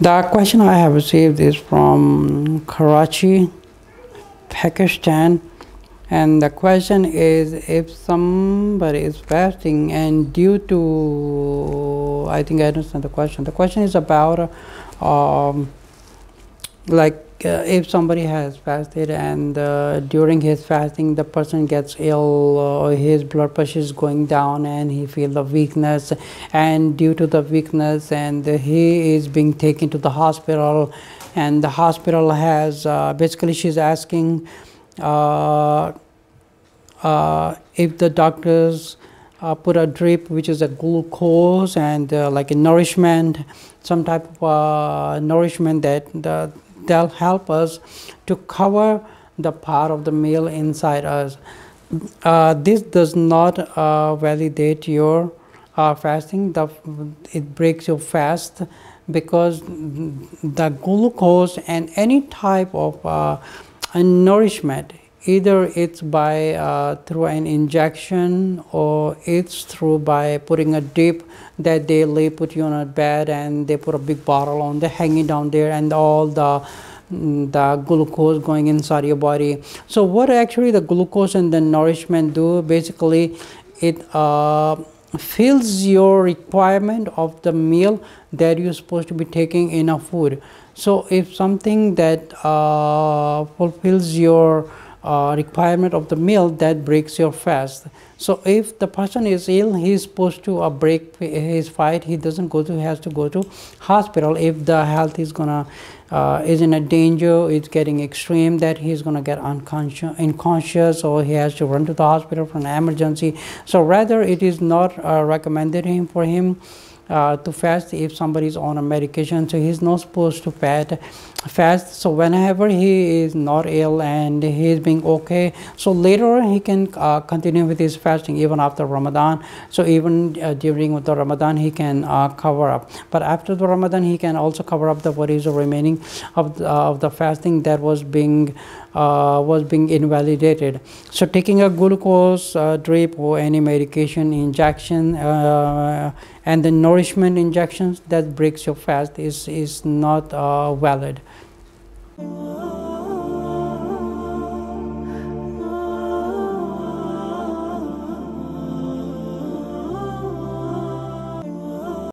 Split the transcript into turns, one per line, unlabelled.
The question I have received is from Karachi, Pakistan, and the question is if somebody is fasting and due to, I think I understand the question. The question is about um, like uh, if somebody has fasted and uh, during his fasting the person gets ill or his blood pressure is going down and he feels the weakness and due to the weakness and he is being taken to the hospital and the hospital has uh, basically she's asking uh, uh, if the doctors uh, put a drip which is a glucose and like a nourishment some type of nourishment that the they'll help us to cover the part of the meal inside us. Uh, this does not uh, validate your uh, fasting. The, it breaks your fast because the glucose and any type of uh, nourishment either it's by uh, through an injection or it's through by putting a dip that they lay put you on a bed and they put a big bottle on the hanging down there and all the mm, the glucose going inside your body. So what actually the glucose and the nourishment do? Basically it uh, fills your requirement of the meal that you're supposed to be taking in a food. So if something that uh, fulfills your uh, requirement of the meal that breaks your fast. So if the person is ill, he is supposed to uh, break his fight. He doesn't go to, has to go to hospital if the health is gonna uh, is in a danger, it's getting extreme that he's gonna get unconscious, unconscious, or he has to run to the hospital for an emergency. So rather, it is not uh, recommended him for him uh, to fast if somebody is on a medication. So he's not supposed to fast fast. So whenever he is not ill and he is being okay so later he can uh, continue with his fasting even after ramadan. So even uh, during the ramadan he can uh, cover up. But after the ramadan he can also cover up the what is remaining of the, of the fasting that was being uh, was being invalidated. So taking a glucose uh, drip or any medication injection uh, and the nourishment injections that breaks your fast is, is not uh, valid.